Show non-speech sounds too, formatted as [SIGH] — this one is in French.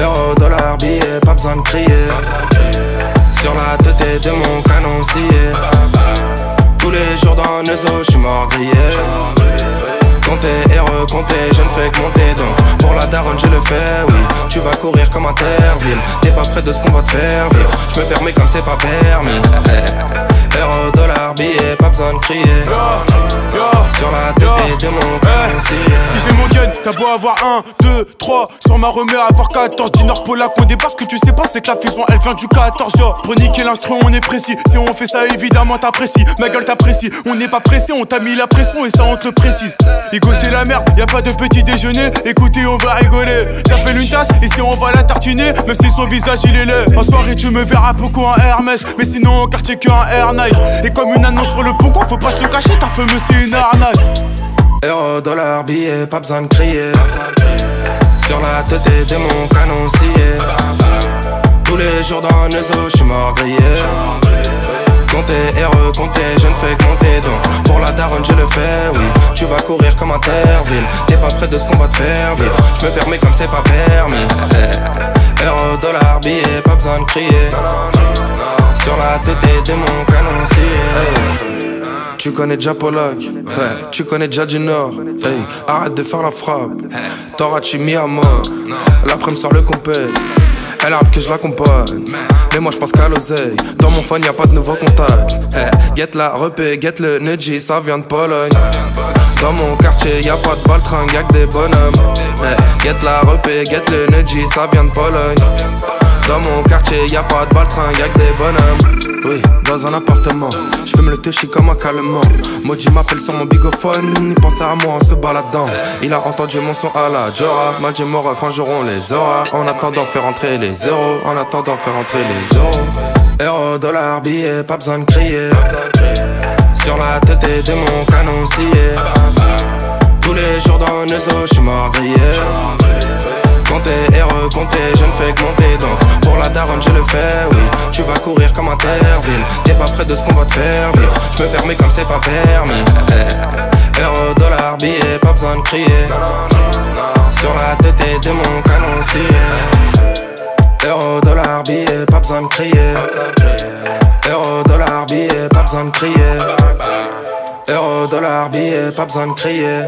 Euro, dollar, billet, pas besoin de crier. Sur la tête de mon canon. Tous les jours dans le zoo, j'suis mort grillé. Compter et je ne fais que monter. Donc Pour la daronne je le fais, oui. Tu vas courir comme un terre-ville T'es pas près de ce qu'on va te faire vivre. Je me permets comme c'est pas permis. Euro, dollar, billet, pas besoin de crier Si j'ai mon gun, t'as beau avoir 1, 2, 3 Sur ma remets avoir 14 Dinard Polac on débarque, ce que tu sais pas c'est que la fusion elle vient du 14 yo. Pour niquer l'instru on est précis. Si on fait ça évidemment t'apprécies. Ma gueule t'apprécie. On n'est pas pressé, on t'a mis la pression et ça on te précise. Igo c'est la merde, y a pas de petit déjeuner. Écoutez on va rigoler. J'appelle une tasse et si on va la tartiner Même si son visage il est laid. En soirée tu me verras beaucoup en Hermès Mais sinon au quartier que en Air Nike. Et comme une annonce sur le pont quoi faut pas se cacher Ta femme c'est une arnaque Euro, dollar, billet, pas besoin de crier. Sur la tête de mon canon Tous les jours dans le zoo, j'suis mort grillé. Compter et recompter, je ne fais monter donc. Pour la daronne je le fais, oui. Tu vas courir comme un terre-ville T'es pas près de ce qu'on va te faire vivre. Je me permets comme c'est pas permis. Eh. Euro, dollar, billet, pas besoin de crier. Sur la tête de mon canon tu connais déjà Pollock, ouais, tu connais déjà du Nord. Hey, arrête de faire la frappe, [LAUGHS] t'auras mis à mort. L'après-midi sort le compé, elle arrive que je l'accompagne. Mais moi je pense qu'à l'oseille, dans mon phone y a pas de nouveaux contacts. Hey, get la repé, get le Neji, ça vient de Pologne. Dans mon quartier y a pas de baltringue, y'a que des bonhommes. Hey, get la repé, get le Neji, ça vient de Pologne. Dans mon quartier, y a pas de baltringue, y'a que des bonhommes. Oui, dans un appartement, je fume le touchy comme un calmant. Moji m'appelle sur mon bigophone, il pense à moi en se baladant. Il a entendu mon son à la Jora, mal mon ref, un jour on les aura. En attendant, faire entrer les euros, en attendant, faire entrer les euros. Euro, dollar, billet, pas besoin de crier. Sur la tête de mon canon scié. Tous les jours dans le zoo, j'suis mort grillé. Compter et recompter, je ne fais que monter donc je le fais, oui. Tu vas courir comme un terre-ville T'es pas près de ce qu'on va te faire vivre. Je me permets comme c'est pas permis. Eh. Euro, dollar, billet, pas besoin de crier. Sur la tête de mon canon scié Euro, dollar, billet, pas besoin de crier. Euro, dollar, billet, pas besoin de crier. Euro, dollar, billet, pas besoin de crier